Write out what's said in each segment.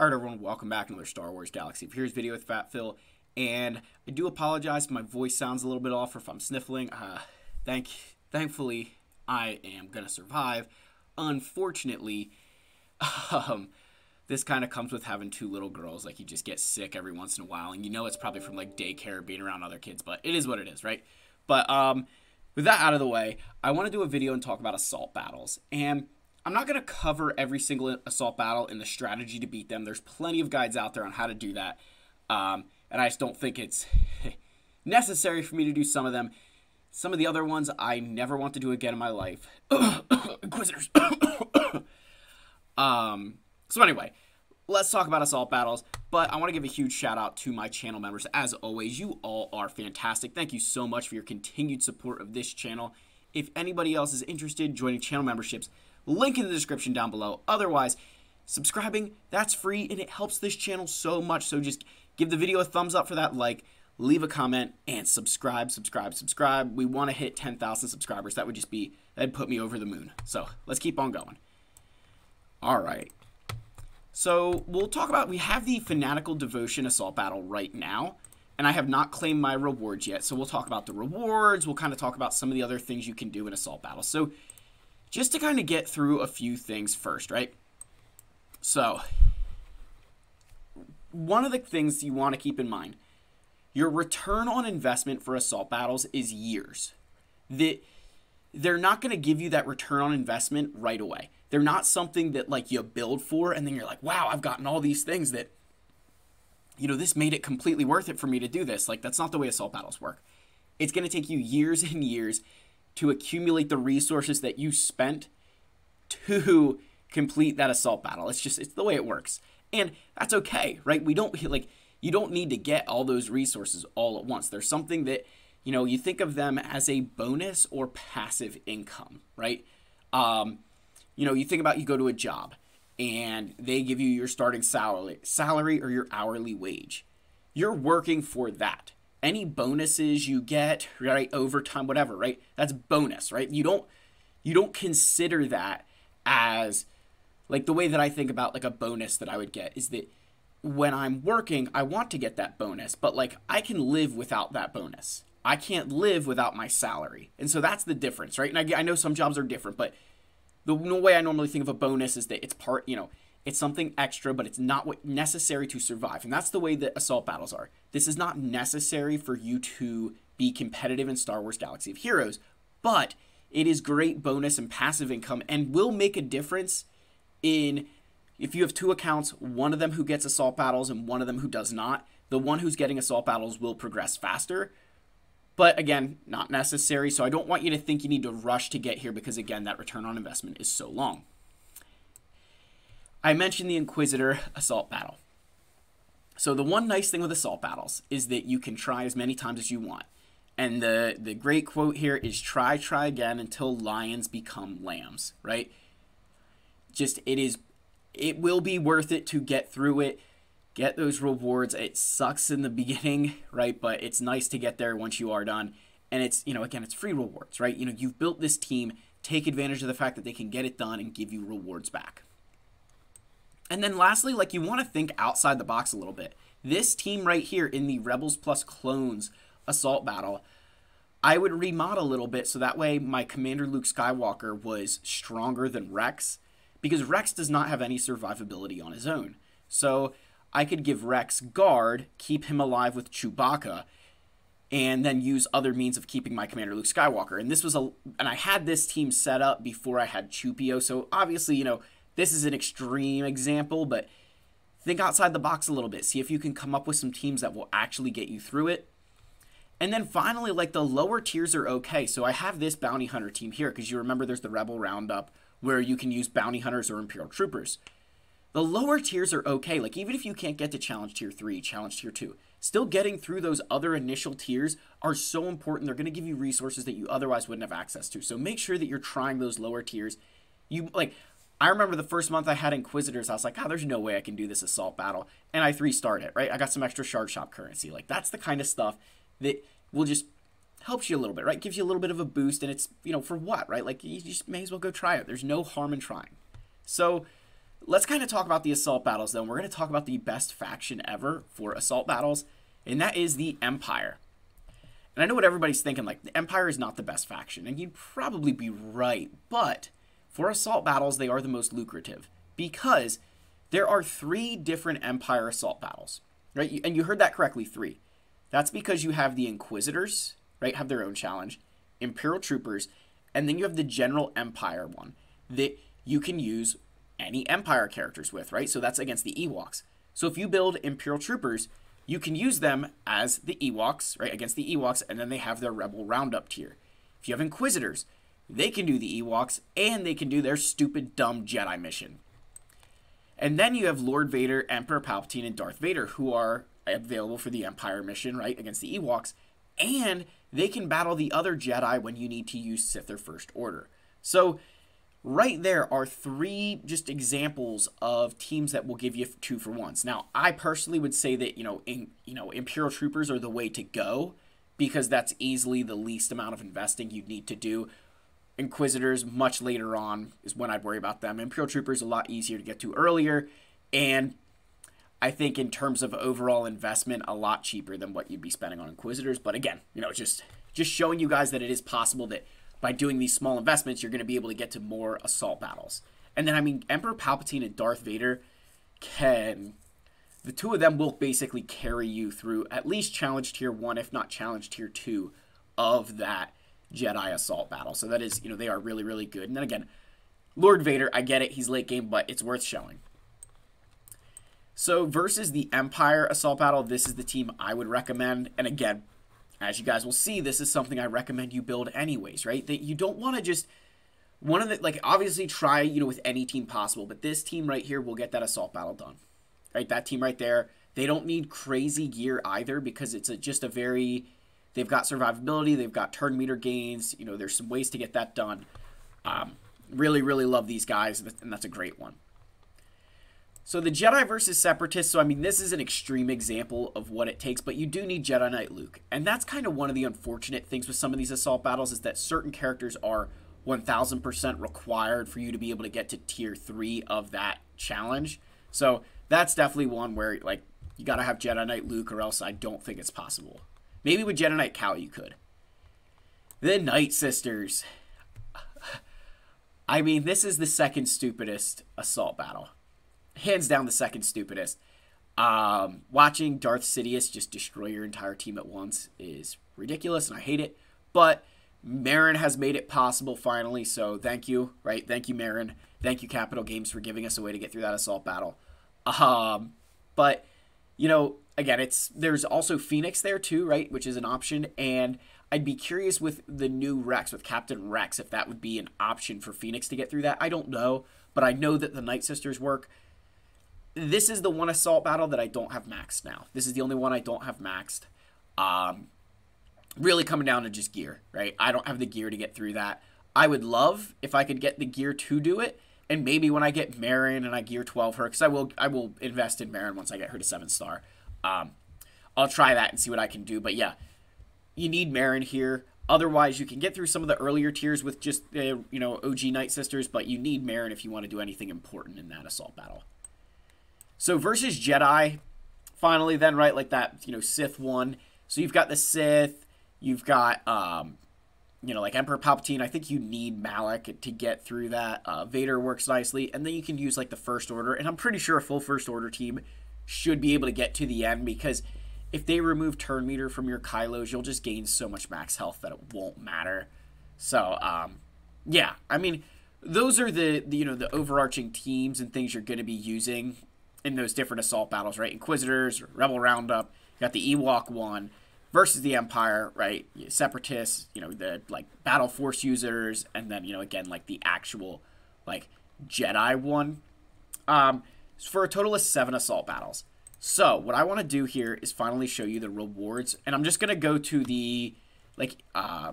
Alright everyone, welcome back to another Star Wars Galaxy of Heroes video with Phatphil. And I do apologize if my voice sounds a little bit off or if I'm sniffling. Uh, thank, thankfully, I am gonna survive. Unfortunately, um, this kind of comes with having two little girls. Like you just get sick every once in a while, and you know it's probably from like daycare, being around other kids. But it is what it is, right? But um, with that out of the way, I want to do a video and talk about assault battles. And I'm not going to cover every single assault battle and the strategy to beat them. There's plenty of guides out there on how to do that. Um, and I just don't think it's necessary for me to do some of them. Some of the other ones I never want to do again in my life. Inquisitors. um, so, anyway, let's talk about assault battles. But I want to give a huge shout out to my channel members. As always, you all are fantastic. Thank you so much for your continued support of this channel. If anybody else is interested joining channel memberships, Link in the description down below. Otherwise, subscribing, that's free and it helps this channel so much. So just give the video a thumbs up for that like, leave a comment, and subscribe, subscribe, subscribe. We want to hit 10,000 subscribers. That would just be, that'd put me over the moon. So let's keep on going. All right. So we'll talk about, we have the Fanatical Devotion Assault Battle right now. And I have not claimed my rewards yet. So we'll talk about the rewards. We'll kind of talk about some of the other things you can do in Assault Battle. So just to kind of get through a few things first, right? So, one of the things you want to keep in mind your return on investment for assault battles is years. The, they're not going to give you that return on investment right away. They're not something that like you build for and then you're like, wow, I've gotten all these things that, you know, this made it completely worth it for me to do this. Like, that's not the way assault battles work. It's going to take you years and years to accumulate the resources that you spent to complete that assault battle. It's just it's the way it works. And that's okay, right? We don't like you don't need to get all those resources all at once. There's something that you know, you think of them as a bonus or passive income, right? Um, you know, you think about you go to a job and they give you your starting salary, salary or your hourly wage. You're working for that any bonuses you get, right, overtime, whatever, right? That's bonus, right? You don't you don't consider that as like the way that I think about like a bonus that I would get is that when I'm working, I want to get that bonus, but like I can live without that bonus. I can't live without my salary. And so that's the difference, right? And I, I know some jobs are different, but the way I normally think of a bonus is that it's part, you know, it's something extra, but it's not what necessary to survive. And that's the way that assault battles are. This is not necessary for you to be competitive in Star Wars Galaxy of Heroes, but it is great bonus and passive income and will make a difference in if you have two accounts, one of them who gets assault battles and one of them who does not. The one who's getting assault battles will progress faster. But again, not necessary. So I don't want you to think you need to rush to get here because, again, that return on investment is so long. I mentioned the Inquisitor assault battle. So the one nice thing with assault battles is that you can try as many times as you want. And the the great quote here is try try again until lions become lambs, right? Just it is it will be worth it to get through it, get those rewards. It sucks in the beginning, right? But it's nice to get there once you are done. And it's, you know, again, it's free rewards, right? You know, you've built this team, take advantage of the fact that they can get it done and give you rewards back. And then lastly, like you want to think outside the box a little bit. This team right here in the Rebels plus Clones assault battle, I would remodel a little bit so that way my Commander Luke Skywalker was stronger than Rex because Rex does not have any survivability on his own. So I could give Rex guard, keep him alive with Chewbacca, and then use other means of keeping my commander Luke Skywalker. And this was a and I had this team set up before I had Chewpio, so obviously, you know, this is an extreme example, but think outside the box a little bit. See if you can come up with some teams that will actually get you through it. And then finally, like the lower tiers are okay. So I have this bounty hunter team here because you remember there's the rebel roundup where you can use bounty hunters or imperial troopers. The lower tiers are okay. Like even if you can't get to challenge tier 3, challenge tier 2, still getting through those other initial tiers are so important. They're going to give you resources that you otherwise wouldn't have access to. So make sure that you're trying those lower tiers. You like I remember the first month I had Inquisitors, I was like, oh, there's no way I can do this assault battle. And I three starred it, right? I got some extra shard shop currency. Like, that's the kind of stuff that will just helps you a little bit, right? Gives you a little bit of a boost, and it's, you know, for what, right? Like, you just may as well go try it. There's no harm in trying. So, let's kind of talk about the assault battles then. We're going to talk about the best faction ever for assault battles, and that is the Empire. And I know what everybody's thinking, like, the Empire is not the best faction, and you'd probably be right, but for assault battles, they are the most lucrative because there are three different Empire assault battles, right? And you heard that correctly, three. That's because you have the Inquisitors, right, have their own challenge, Imperial Troopers, and then you have the General Empire one that you can use any Empire characters with, right? So that's against the Ewoks. So if you build Imperial Troopers, you can use them as the Ewoks, right, against the Ewoks, and then they have their Rebel Roundup tier. If you have Inquisitors, they can do the Ewoks, and they can do their stupid, dumb Jedi mission. And then you have Lord Vader, Emperor Palpatine, and Darth Vader, who are available for the Empire mission, right, against the Ewoks, and they can battle the other Jedi when you need to use Sith or First Order. So right there are three just examples of teams that will give you two for ones. Now, I personally would say that you know, in, you know, Imperial Troopers are the way to go because that's easily the least amount of investing you'd need to do. Inquisitors much later on is when I'd worry about them. Imperial Troopers a lot easier to get to earlier, and I think in terms of overall investment, a lot cheaper than what you'd be spending on Inquisitors. But again, you know, just just showing you guys that it is possible that by doing these small investments, you're going to be able to get to more assault battles. And then, I mean, Emperor Palpatine and Darth Vader can. The two of them will basically carry you through at least challenge tier one, if not challenge tier two, of that Jedi assault battle. So that is, you know, they are really, really good. And then again, Lord Vader, I get it, he's late game, but it's worth showing. So versus the Empire assault battle, this is the team I would recommend. And again, as you guys will see, this is something I recommend you build anyways, right? That you don't want to just one of the like obviously try, you know, with any team possible, but this team right here will get that assault battle done. Right? That team right there, they don't need crazy gear either because it's a, just a very they've got survivability, they've got turn meter gains, you know, there's some ways to get that done. Um, really, really love these guys, and that's a great one. So the Jedi versus Separatists, so I mean, this is an extreme example of what it takes, but you do need Jedi Knight Luke. And that's kind of one of the unfortunate things with some of these assault battles is that certain characters are 1000% required for you to be able to get to tier 3 of that challenge. So that's definitely one where, like, you got to have Jedi Knight Luke, or else I don't think it's possible. Maybe with Knight Cal you could. The Night Sisters. I mean, this is the second stupidest assault battle hands down the second stupidest. Um, watching Darth Sidious just destroy your entire team at once is ridiculous, and I hate it. But Merrin has made it possible finally, so thank you, right? Thank you, Merrin. Thank you, Capital Games, for giving us a way to get through that assault battle. Um, but you know, again, it's there's also Phoenix there too, right? Which is an option, and I'd be curious with the new Rex, with Captain Rex, if that would be an option for Phoenix to get through that. I don't know, but I know that the Night Sisters work this is the one assault battle that I don't have maxed now. This is the only one I don't have maxed. Um, really coming down to just gear, right? I don't have the gear to get through that. I would love if I could get the gear to do it, and maybe when I get Merrin and I gear 12 her, because I will I will invest in Merrin once I get her to seven star. Um, I'll try that and see what I can do. But yeah, you need Merrin here. Otherwise, you can get through some of the earlier tiers with just uh, you know OG Night Sisters, but you need Merrin if you want to do anything important in that assault battle. So versus Jedi, finally, then right like that, you know, Sith one. So you've got the Sith, you've got, um, you know, like Emperor Palpatine. I think you need Malak to get through that. Uh, Vader works nicely, and then you can use like the First Order, and I'm pretty sure a full First Order team should be able to get to the end because if they remove turn meter from your Kylos, you'll just gain so much max health that it won't matter. So, um, yeah, I mean, those are the, the you know the overarching teams and things you're going to be using in those different assault battles, right? Inquisitors, Rebel Roundup, got the Ewok one versus the Empire, right? Separatists, you know, the like battle force users, and then, you know, again, like the actual like Jedi one. Um, for a total of seven assault battles. So what I want to do here is finally show you the rewards, and I'm just gonna go to the like uh,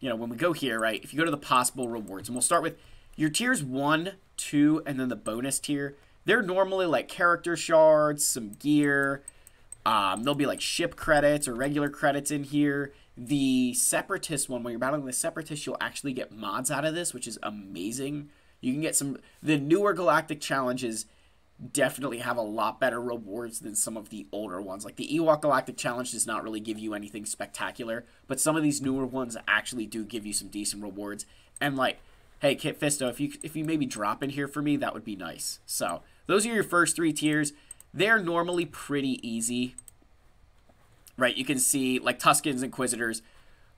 you know, when we go here, right? If you go to the possible rewards, and we'll start with your tiers one, two, and then the bonus tier. They're normally like character shards, some gear. Um, there'll be like ship credits or regular credits in here. The Separatist one, when you're battling the Separatist, you'll actually get mods out of this, which is amazing. You can get some the newer galactic challenges definitely have a lot better rewards than some of the older ones. Like the Ewok Galactic Challenge does not really give you anything spectacular, but some of these newer ones actually do give you some decent rewards. And like, hey, Kit Fisto, if you if you maybe drop in here for me, that would be nice. So those are your first three tiers. They're normally pretty easy. Right, you can see like Tusken's Inquisitors,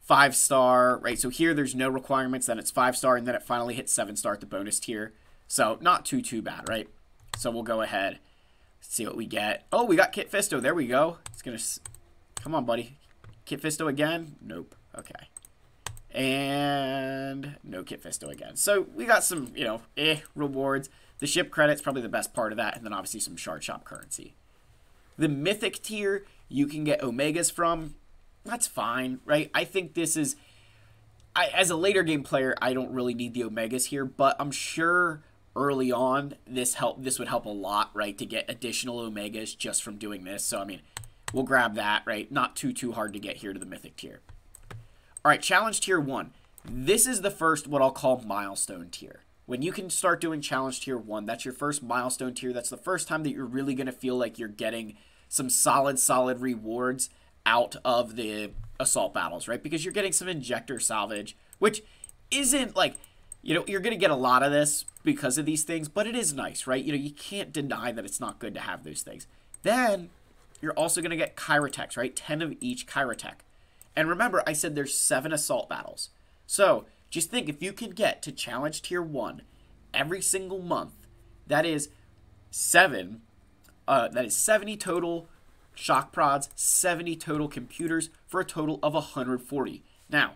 five star, right? So here there's no requirements, then it's five star, and then it finally hits seven star at the bonus tier. So not too, too bad, right? So we'll go ahead, see what we get. Oh, we got Kit Fisto. There we go. It's going to... Come on, buddy. Kit Fisto again? Nope. Okay. And no Kit Fisto again. So we got some, you know, eh, rewards. The ship credit's probably the best part of that, and then obviously some shard shop currency. The mythic tier, you can get omegas from. That's fine, right? I think this is... I, as a later game player, I don't really need the omegas here, but I'm sure early on, this help this would help a lot, right, to get additional omegas just from doing this. So I mean, we'll grab that, right? Not too too hard to get here to the mythic tier. All right, challenge tier 1. This is the first what I'll call milestone tier. When you can start doing challenge tier 1, that's your first milestone tier. That's the first time that you're really going to feel like you're getting some solid solid rewards out of the assault battles, right? Because you're getting some injector salvage, which isn't like you know, you're going to get a lot of this because of these things, but it is nice, right? You know, you can't deny that it's not good to have those things. Then you're also going to get Kyrotechs, right? 10 of each Kyrotech. And remember, I said there's seven assault battles. So just think if you can get to challenge tier one every single month, that is seven, uh, that is 70 total shock prods, 70 total computers for a total of 140. Now,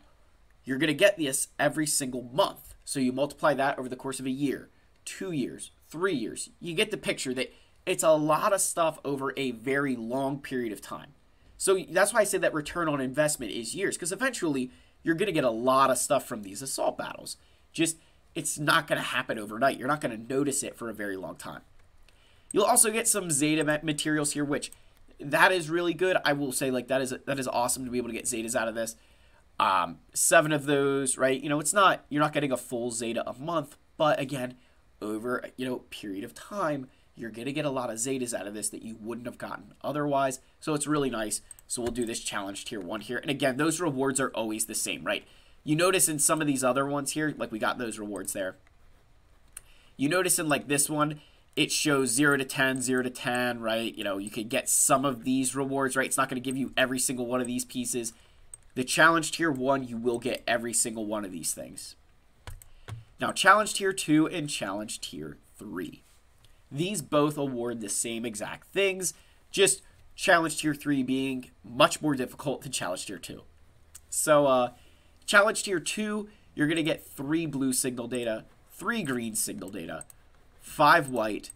you're going to get this every single month. So you multiply that over the course of a year, two years, three years. You get the picture that it's a lot of stuff over a very long period of time. So that's why I say that return on investment is years, because eventually you're going to get a lot of stuff from these assault battles. Just, it's not going to happen overnight. You're not going to notice it for a very long time. You'll also get some Zeta materials here, which that is really good. I will say, like, that is that is awesome to be able to get Zetas out of this. Um, seven of those, right? You know, it's not you're not getting a full Zeta a month, but again, over you know period of time, you're gonna get a lot of Zetas out of this that you wouldn't have gotten otherwise. So it's really nice. So we'll do this challenge tier one here, and again, those rewards are always the same, right? You notice in some of these other ones here, like we got those rewards there. You notice in like this one, it shows 0 to 10, 0 to 10, right? You know, you could get some of these rewards, right? It's not going to give you every single one of these pieces. The challenge tier 1, you will get every single one of these things. Now, challenge tier 2 and challenge tier 3. These both award the same exact things, just challenge tier 3 being much more difficult than challenge tier 2. So, uh, challenge tier 2, you're going to get 3 blue signal data, 3 green signal data, 5 white.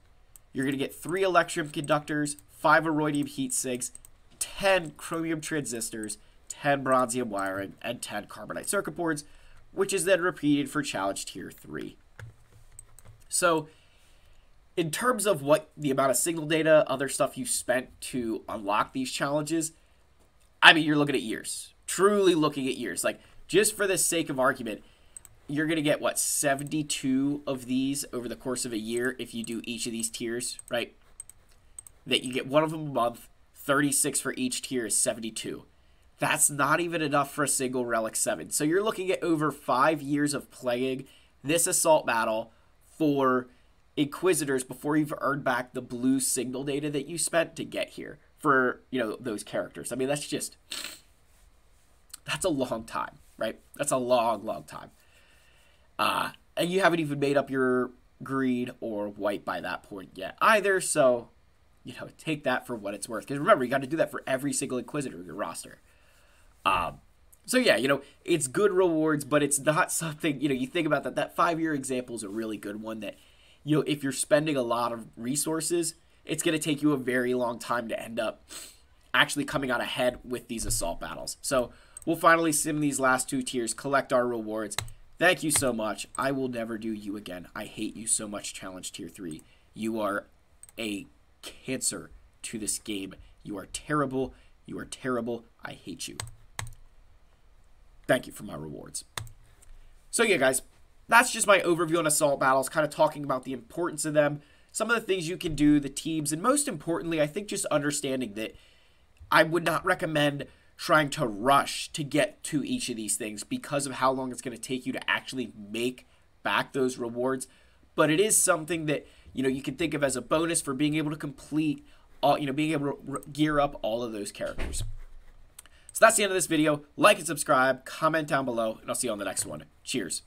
You're going to get 3 electrium conductors, 5 aurodium heat sinks, 10 chromium transistors, 10 bronzium wiring, and 10 carbonite circuit boards, which is then repeated for challenge tier 3. So, in terms of what the amount of signal data, other stuff you spent to unlock these challenges, I mean, you're looking at years. Truly looking at years. Like, just for the sake of argument, you're going to get, what, 72 of these over the course of a year if you do each of these tiers, right? That you get one of them a month, 36 for each tier is 72. That's not even enough for a single Relic 7. So you're looking at over five years of playing this assault battle for Inquisitors before you've earned back the blue signal data that you spent to get here for, you know, those characters. I mean, that's just, that's a long time, right? That's a long, long time. Uh, and you haven't even made up your green or white by that point yet either. So, you know, take that for what it's worth. Because remember, you got to do that for every single Inquisitor in your roster. Um, so yeah, you know, it's good rewards, but it's not something, you know, you think about that. That five year example is a really good one that, you know, if you're spending a lot of resources, it's going to take you a very long time to end up actually coming out ahead with these assault battles. So we'll finally sim these last two tiers, collect our rewards. Thank you so much. I will never do you again. I hate you so much, Challenge Tier 3. You are a cancer to this game. You are terrible. You are terrible. I hate you thank you for my rewards. So yeah, guys, that's just my overview on assault battles, kind of talking about the importance of them, some of the things you can do, the teams, and most importantly, I think just understanding that I would not recommend trying to rush to get to each of these things because of how long it's going to take you to actually make back those rewards. But it is something that you know you can think of as a bonus for being able to complete all you know being able to gear up all of those characters. So that's the end of this video. Like and subscribe, comment down below, and I'll see you on the next one. Cheers.